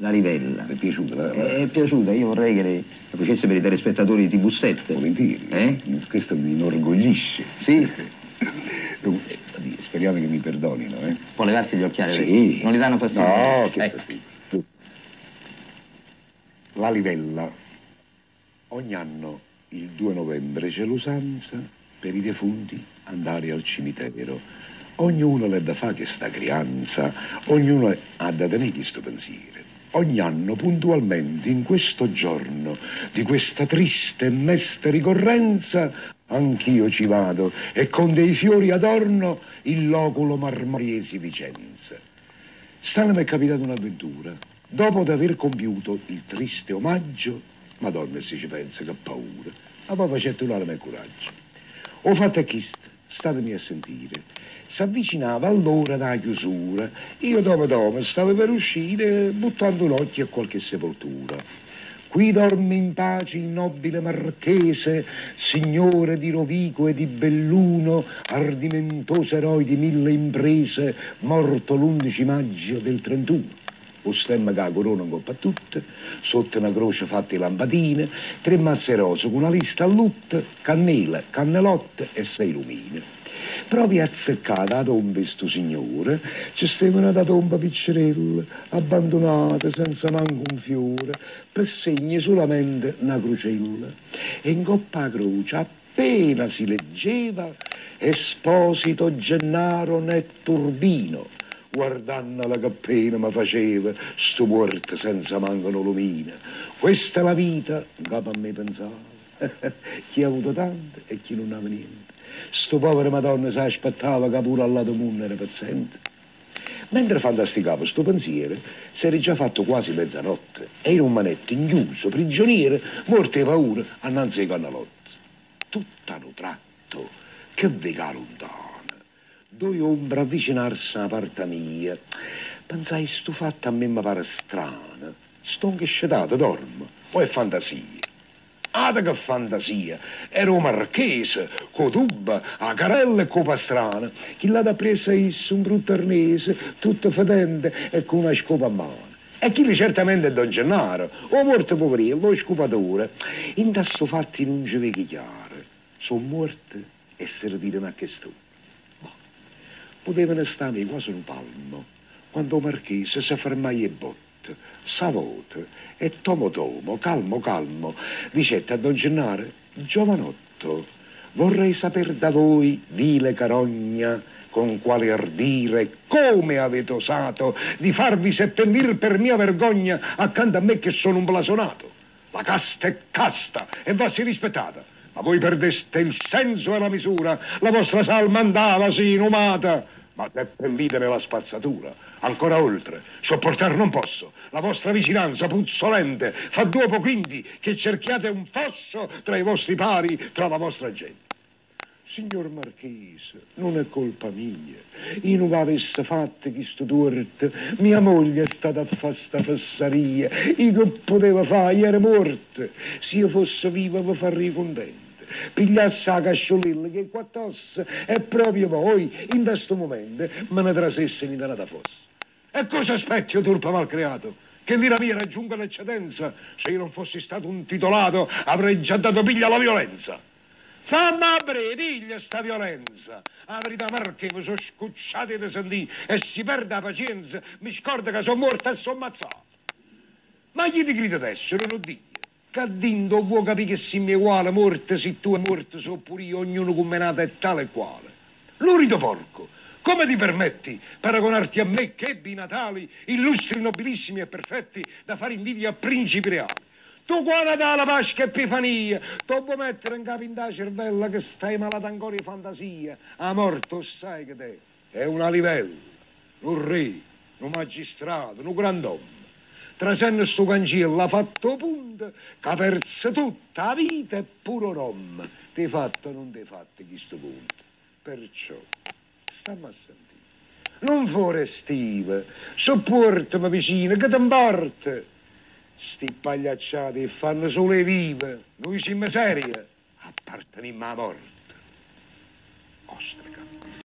La Rivella. Le è piaciuta? La, la... È piaciuta, io vorrei che le facesse per i telespettatori di TV7. Volentieri. Eh? Questo mi inorgoglisce. Sì? Speriamo che mi perdonino, eh? Può levarsi gli occhiali? Sì. Non gli danno fastidio? No, che eh. fastidio. La Livella. Ogni anno, il 2 novembre, c'è l'usanza per i defunti andare al cimitero. Ognuno le da fa che sta crianza, ognuno ha da tenere questo pensiero. Ogni anno, puntualmente, in questo giorno di questa triste e mesta ricorrenza, anch'io ci vado e con dei fiori adorno il loculo marmoriesi Vicenza. Stana mi è capitata un'avventura. Dopo di aver compiuto il triste omaggio, madonna se ci pensa che paura, ma poi facette un arma e coraggio. Ho fatto chist, statemi a sentire. S'avvicinava all'ora della chiusura. Io dopo dopo stavo per uscire buttando un occhio a qualche sepoltura. Qui dorme in pace il nobile marchese, signore di Rovigo e di Belluno, ardimentoso eroe di mille imprese, morto l'11 maggio del 31 o stemma che la corona a tutte, sotto una croce fatta di lampadine, tre mazze rose con una lista a lutto, cannella, cannelotte e sei lumine. Proprio azzeccata a tomba sto signore, ci stava una tomba piccerella, abbandonata senza manco un fiore, per segni solamente una crocella. E in coppa a croce appena si leggeva Esposito Gennaro Netturbino, guardando la cappena mi faceva sto morto senza mancano lumina. Questa è la vita, capo a me pensava. chi ha avuto tanto e chi non aveva niente. Sto povero Madonna si aspettava che pure al lato mondo era paziente. Mentre fantasticavo sto pensiero, si era già fatto quasi mezzanotte e in un manetto inchiuso, prigioniero, morte di paura, annanzi ai cannalotti. Tutt'hanno tratto, che vega lontano due ombre avvicinarsi alla parte mia. Pensai, sto fatto a me mi pare strano. Sto inchescetato, dormo. Poi è fantasia. Ada che fantasia! Ero un marchese, con tuba, a carella e con pastrana. Chi l'ha da presa is un brutto arnese, tutto fedente e con una scopa a mano. E chi certamente è Don Gennaro, o morto poverino, lo scopatore. In questo fatti non ci vedi chiaro. Sono morte e se dire ma che sto potevano stare quasi un palmo, quando marchese si fermai e botte, savote e tomo tomo, calmo calmo, dicette a Don Gennaro, giovanotto, vorrei sapere da voi, vile carogna, con quale ardire, come avete osato di farvi seppellir per mia vergogna accanto a me che sono un blasonato. La casta è casta e va rispettata. Ma voi perdeste il senso e la misura, la vostra salma andava sì inumata ma seppellite nella spazzatura, ancora oltre. Sopportar non posso. La vostra vicinanza puzzolente fa dopo quindi che cerchiate un fosso tra i vostri pari, tra la vostra gente. Signor Marchese, non è colpa mia. Io non avesse fatto questo torto. Mia moglie è stata a fare sta fesseria. Io che poteva fare? Io ero morta. Se io fossi viva, vi farei contento pigliasse la casciolilla che quattosse e proprio voi in questo momento me ne trasesse in danata fosse. E cosa aspetti, o turpa malcreato? Che l'ira mia raggiunga l'eccedenza? Se io non fossi stato un titolato avrei già dato piglia alla violenza. Fammi aprire, digli sta violenza. La verità perché mi sono scucciati di sentire e si perde la pazienza, mi scorda che sono morto e sono ammazzato. Ma gli ti grida adesso, non lo dico. Caddindo vuoi capire che si mi uguale, morte, se tu è morto, so pure io, ognuno come nato è tale e quale. Lurido porco, come ti permetti paragonarti a me che ebbi Natali, illustri, nobilissimi e perfetti, da fare invidia a principi reali? Tu qua Natale, Pasqua e Epifania, tu puoi mettere in capo in da cervella che stai malato ancora di fantasia. A morto sai che te è una livella, un re, un magistrato, un grand'uomo trasenne sto cancello, ha fatto punto, che ha perso tutta la vita e pure Rom. Ti fatto non ti fatto questo punto. Perciò, stammi a sentire. Non fuori stive, sopportami vicino, che ti importa? Sti pagliacciati fanno solo le vive, noi siamo serie, apparteniamo a morte. Ostra.